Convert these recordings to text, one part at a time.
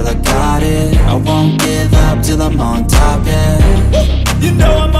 till I got it. I won't give up till I'm on top, yeah. You know I'm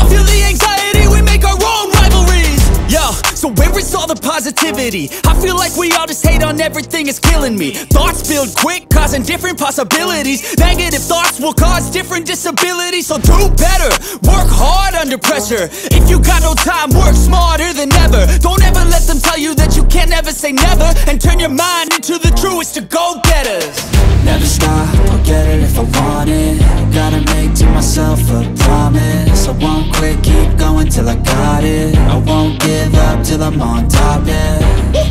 all the positivity? I feel like we all just hate on everything, it's killing me. Thoughts build quick, causing different possibilities. Negative thoughts will cause different disabilities. So do better, work hard under pressure. If you got no time, work smarter than ever. Don't ever let them tell you that you can't ever say never. And turn your mind into the truest of go-getters. Never stop, I'll get it if I want it. Gotta make to myself a promise. I won't keep going till I got it. I won't give up till I'm on top, yeah